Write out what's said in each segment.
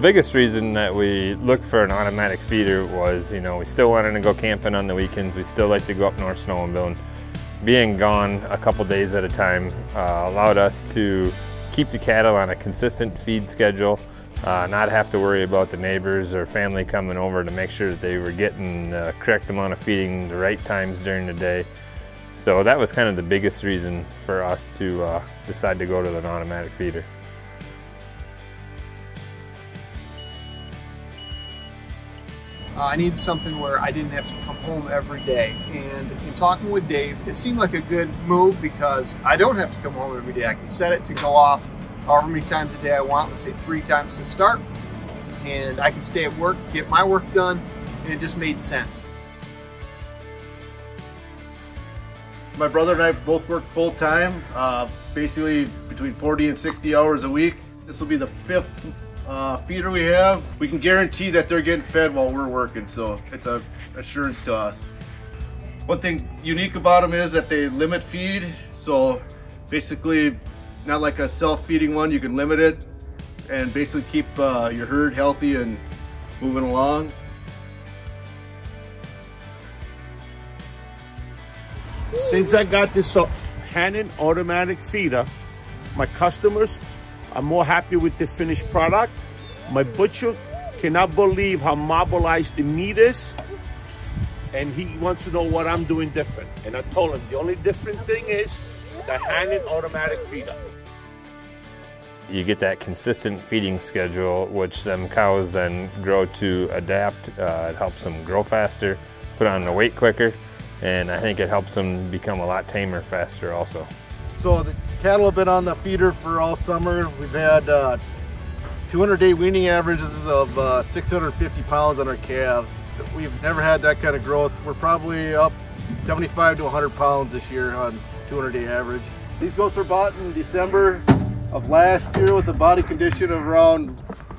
biggest reason that we looked for an automatic feeder was, you know, we still wanted to go camping on the weekends. We still like to go up north snowmobiling. Being gone a couple days at a time uh, allowed us to keep the cattle on a consistent feed schedule, uh, not have to worry about the neighbors or family coming over to make sure that they were getting the correct amount of feeding the right times during the day. So that was kind of the biggest reason for us to uh, decide to go to an automatic feeder. Uh, I needed something where I didn't have to come home every day. And in talking with Dave, it seemed like a good move because I don't have to come home every day. I can set it to go off however many times a day I want, let's say three times to start. And I can stay at work, get my work done, and it just made sense. My brother and I both work full time, uh, basically between 40 and 60 hours a week. This will be the fifth uh, feeder we have, we can guarantee that they're getting fed while we're working, so it's a assurance to us. One thing unique about them is that they limit feed, so basically not like a self-feeding one, you can limit it and basically keep uh, your herd healthy and moving along. Since I got this uh, Hanen automatic feeder, my customers I'm more happy with the finished product. My butcher cannot believe how marbleized the meat is. And he wants to know what I'm doing different. And I told him the only different thing is the Hanen automatic feeder. You get that consistent feeding schedule, which them cows then grow to adapt. Uh, it helps them grow faster, put on the weight quicker, and I think it helps them become a lot tamer faster also. So the cattle have been on the feeder for all summer. We've had uh, 200 day weaning averages of uh, 650 pounds on our calves. We've never had that kind of growth. We're probably up 75 to 100 pounds this year on 200 day average. These goats were bought in December of last year with a body condition of around,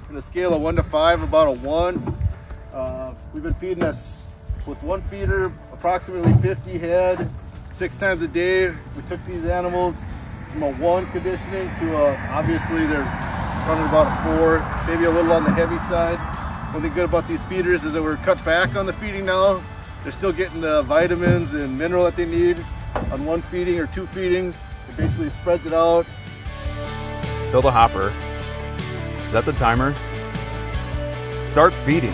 in a scale of one to five, about a one. Uh, we've been feeding us with one feeder approximately 50 head six times a day. We took these animals from a one conditioning to a, obviously they're running about a four, maybe a little on the heavy side. One thing good about these feeders is that we're cut back on the feeding now. They're still getting the vitamins and mineral that they need on one feeding or two feedings. It basically spreads it out. Fill the hopper, set the timer, start feeding.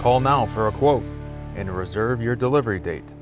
Call now for a quote and reserve your delivery date.